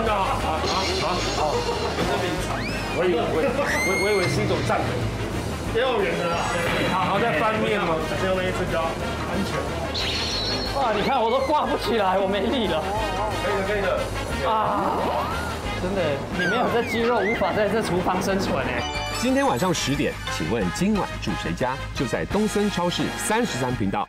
真的、啊！啊啊啊！好，这边，我以为我我以为是一种赞美，要人的啦。然后再翻面吗？只用那一次胶安全。哇，你看我都挂不起来，我没力了。可以的，可以的。啊，真的，你没有这肌肉，无法在这厨房生存哎。今天晚上十点，请问今晚住谁家？就在东森超市三十三频道。